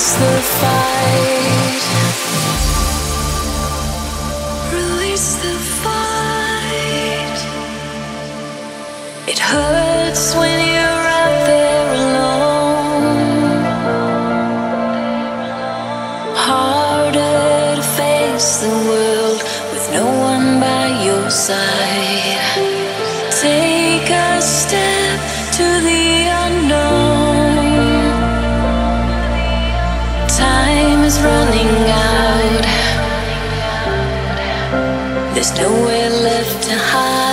Release the fight. Release the fight. It hurts when you're out there alone. Harder to face the world with no one by your side. Take a step to the other. time is running out. There's nowhere left to hide.